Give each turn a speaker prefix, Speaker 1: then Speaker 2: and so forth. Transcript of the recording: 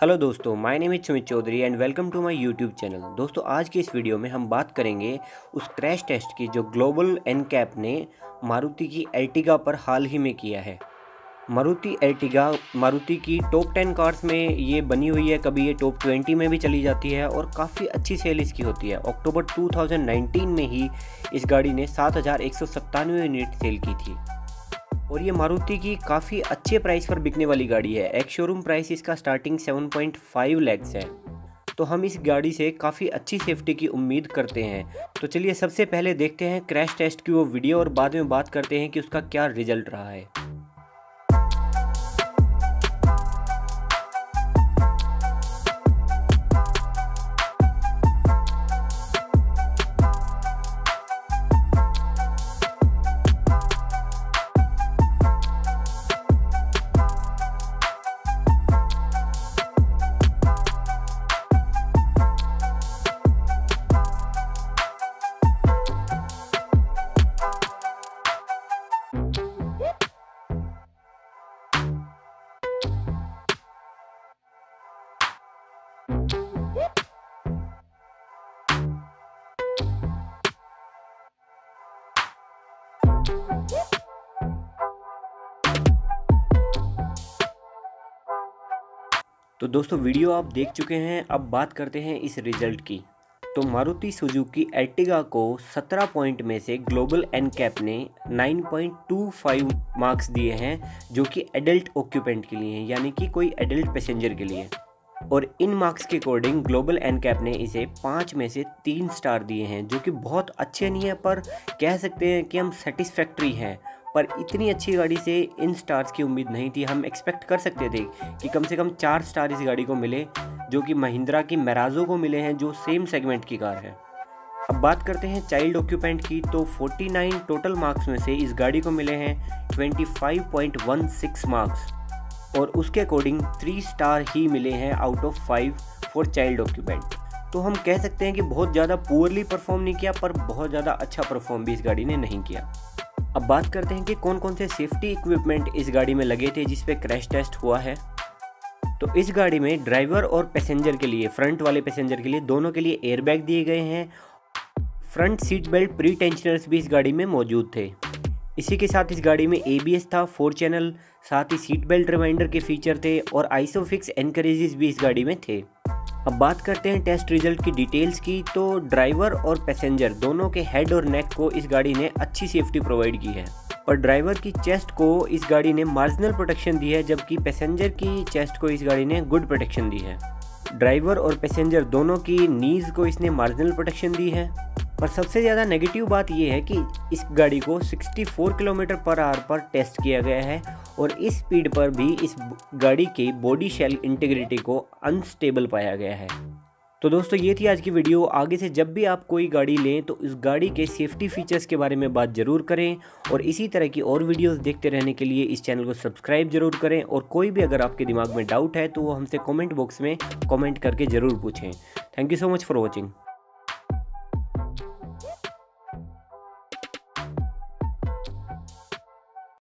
Speaker 1: Hello दोस्तों my name is Sumit Chaudhary and welcome to my YouTube channel दोस्तों, आज की इस वीडियो में हम बात करेंगे उस क्रैश टेस्ट की जो ग्लोबल एन कैप ने मारुति की एल्टिगा पर हाल ही में किया है। मारुति एल्टिगा मारुति की टॉप टेन कार्स में ये बनी हुई है, कभी ये टॉप ट्वेंटी में भी चली जाती है और काफ़ी अच्छी सेल इसकी होती है। अक्टूबर 2019 में ही इस गाड़ी ने सात हज़ार एक सौ सत्तानवे यूनिट सेल की थी। और ये मारुति की काफ़ी अच्छे प्राइस पर बिकने वाली गाड़ी है। एक शोरूम प्राइस इसका स्टार्टिंग 7.5 लैक्स है। तो हम इस गाड़ी से काफ़ी अच्छी सेफ्टी की उम्मीद करते हैं। तो चलिए सबसे पहले देखते हैं क्रैश टेस्ट की वो वीडियो और बाद में बात करते हैं कि उसका क्या रिज़ल्ट रहा है। तो दोस्तों, वीडियो आप देख चुके हैं। अब बात करते हैं इस रिज़ल्ट की। तो मारुति सुजुकी एर्टिगा को 17 पॉइंट में से ग्लोबल एन कैप ने 9.25 मार्क्स दिए हैं, जो कि एडल्ट ऑक्यूपेंट के लिए हैं, यानी कि कोई एडल्ट पैसेंजर के लिए। और इन मार्क्स के अकॉर्डिंग ग्लोबल एन कैप ने इसे पाँच में से तीन स्टार दिए हैं, जो कि बहुत अच्छे नहीं है, पर कह सकते हैं कि हम सेटिस्फैक्ट्री हैं। पर इतनी अच्छी गाड़ी से इन स्टार्स की उम्मीद नहीं थी। हम एक्सपेक्ट कर सकते थे कि कम से कम चार स्टार इस गाड़ी को मिले, जो कि महिंद्रा की मेराजो को मिले हैं, जो सेम सेगमेंट की कार है। अब बात करते हैं चाइल्ड ऑक्यूपेंट की तो 49 टोटल मार्क्स में से इस गाड़ी को मिले हैं 25.16 मार्क्स और उसके अकॉर्डिंग थ्री स्टार ही मिले हैं out of five for child occupant तो हम कह सकते हैं कि बहुत ज़्यादा पुअरली परफॉर्म नहीं किया, पर बहुत ज़्यादा अच्छा परफॉर्म भी इस गाड़ी ने नहीं किया. अब बात करते हैं कि कौन कौन से सेफ्टी इक्विपमेंट इस गाड़ी में लगे थे जिस पे क्रैश टेस्ट हुआ है. तो इस गाड़ी में ड्राइवर और पैसेंजर के लिए फ्रंट वाले पैसेंजर के लिए दोनों के लिए एयरबैग दिए गए हैं. Front seat belt pretensioners भी इस गाड़ी में मौजूद थे. इसी के साथ इस गाड़ी में एबीएस था फोर चैनल साथ ही सीट बेल्ट रिमाइंडर के फीचर थे और आइसोफिक्स एनकरेजेस भी इस गाड़ी में थे। अब बात करते हैं टेस्ट रिज़ल्ट की डिटेल्स की तो ड्राइवर और पैसेंजर दोनों के हेड और नेक को इस गाड़ी ने अच्छी सेफ्टी प्रोवाइड की है। पर ड्राइवर की चेस्ट को इस गाड़ी ने मार्जिनल प्रोटेक्शन दी है, जबकि पैसेंजर की चेस्ट को इस गाड़ी ने गुड प्रोटेक्शन दी है। ड्राइवर और पैसेंजर दोनों की नीज को इसने मार्जिनल प्रोटेक्शन दी है। पर सबसे ज़्यादा नेगेटिव बात यह है कि इस गाड़ी को 64 किलोमीटर पर आवर पर टेस्ट किया गया है और इस स्पीड पर भी इस गाड़ी के बॉडी शेल इंटीग्रिटी को अनस्टेबल पाया गया है। तो दोस्तों, ये थी आज की वीडियो आगे से जब भी आप कोई गाड़ी लें तो इस गाड़ी के सेफ्टी फीचर्स के बारे में बात ज़रूर करें और इसी तरह की और वीडियोस देखते रहने के लिए इस चैनल को सब्सक्राइब ज़रूर करें और कोई भी अगर आपके दिमाग में डाउट है तो वो हमसे कमेंट बॉक्स में कमेंट करके ज़रूर पूछें। Thank you so much for watching